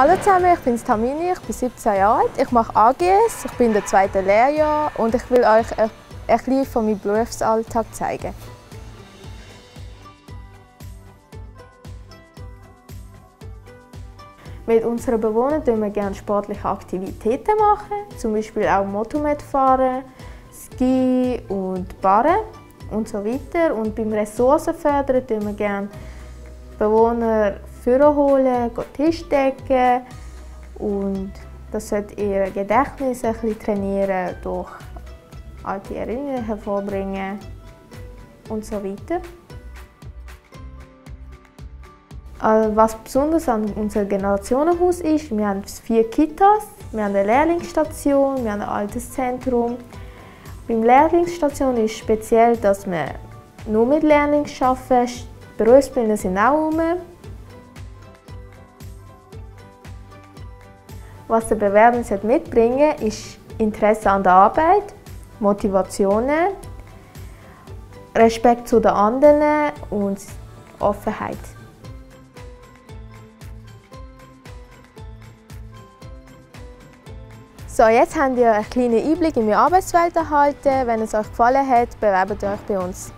Hallo zusammen, ich bin Tamini, ich bin 17 Jahre alt, ich mache AGS, ich bin in der zweiten Lehrjahr und ich will euch ein, bisschen von meinem Berufsalltag zeigen. Mit unseren Bewohnern machen wir gerne sportliche Aktivitäten machen, zum Beispiel auch Motorrad fahren, Ski und Barren und so weiter. Und beim Ressourcenfördern tun wir gerne Bewohner holen, Tisch decken und das sollte ihr Gedächtnis ein bisschen trainieren, durch alte Erinnerungen hervorbringen und so weiter. Äh, was besonders an unserem Generationenhaus ist, wir haben vier Kitas, wir haben eine Lehrlingsstation, wir haben ein altes Zentrum. Beim Lehrlingsstation ist speziell, dass wir nur mit Lehrlingen arbeiten. Berufsbilder sind auch rum. Was der Bewerber mitbringen sollte, ist Interesse an der Arbeit, Motivationen, Respekt zu den anderen und Offenheit. So, jetzt habt ihr einen kleinen Einblick in meine Arbeitswelt erhalten. Wenn es euch gefallen hat, bewerbt euch bei uns.